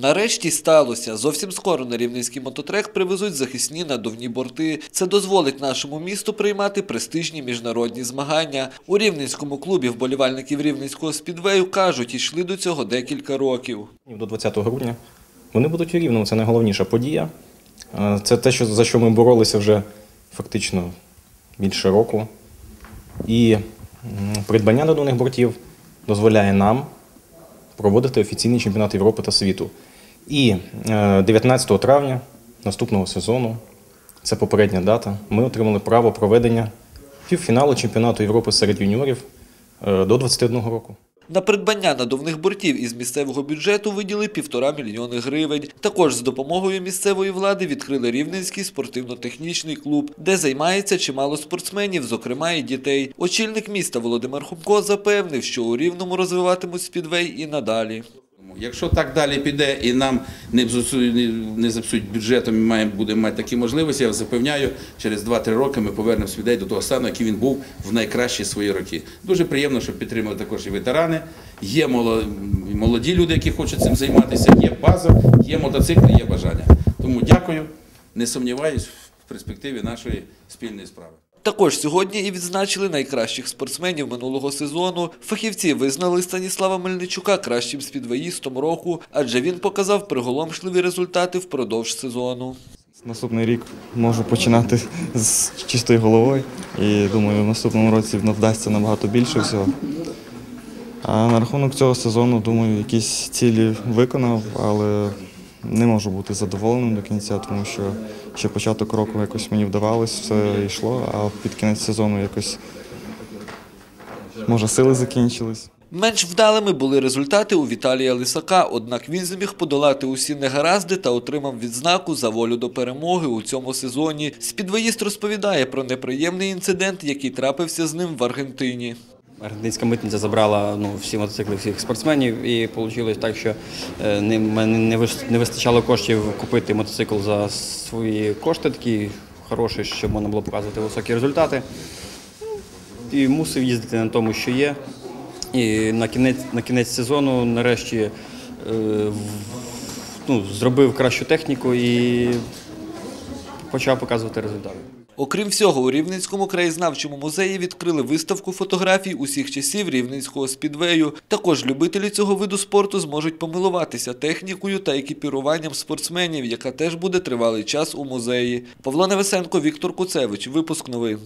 Нарешті сталося. Зовсім скоро на рівненський мототрек привезуть захисні надувні борти. Це дозволить нашому місту приймати престижні міжнародні змагання. У рівненському клубі вболівальників рівненського спідвею кажуть, йшли до цього декілька років. До 20 грудня вони будуть у Рівному. Це найголовніша подія. Це те, за що ми боролися вже фактично більше року. І придбання надувних бортів дозволяє нам проводити офіційний чемпіонат Європи та світу. І е, 19 травня наступного сезону, це попередня дата, ми отримали право проведення півфіналу чемпіонату Європи серед юніорів е, до 21 року. На придбання надувних бортів із місцевого бюджету виділи півтора мільйони гривень. Також з допомогою місцевої влади відкрили Рівненський спортивно-технічний клуб, де займається чимало спортсменів, зокрема і дітей. Очільник міста Володимир Хумко запевнив, що у Рівному розвиватимуть спідвей і надалі. Якщо так далі піде і нам не не- запсують бюджетом, і маємо, будемо мати такі можливості, я запевняю, через 2-3 роки ми повернемо свідей до того стану, який він був в найкращі свої роки. Дуже приємно, що підтримали також і ветерани. Є молоді люди, які хочуть цим займатися, є база, є мотоцикли, є бажання. Тому дякую. Не сумніваюсь в перспективі нашої спільної справи. Також сьогодні і відзначили найкращих спортсменів минулого сезону. Фахівці визнали Станіслава Мельничука кращим спідвеїстом року, адже він показав приголомшливі результати впродовж сезону. Наступний рік можу починати з чистою головою і думаю, в наступному році вдасться набагато більше всього. А на рахунок цього сезону, думаю, якісь цілі виконав, але не можу бути задоволеним до кінця, тому що ще початок року якось мені вдавалось, все йшло, а під кінець сезону якось може сили закінчились. Менш вдалими були результати у Віталія Лисака, однак він зміг подолати усі негаразди та отримав відзнаку за волю до перемоги у цьому сезоні. Спідвоїст розповідає про неприємний інцидент, який трапився з ним в Аргентині. Аргентинська митниця забрала ну, всі мотоцикли всіх спортсменів, і вийшло так, що е, не, не вистачало коштів купити мотоцикл за свої кошти, такі хороші, щоб можна було показувати високі результати. І мусив їздити на тому, що є. І на кінець, на кінець сезону нарешті е, в- ну, зробив кращу техніку і почав показувати результати. Окрім всього, у Рівненському краєзнавчому музеї відкрили виставку фотографій усіх часів рівненського спідвею. Також любителі цього виду спорту зможуть помилуватися технікою та екіпіруванням спортсменів, яка теж буде тривалий час у музеї. Павло Невесенко, Віктор Куцевич. Випуск новин.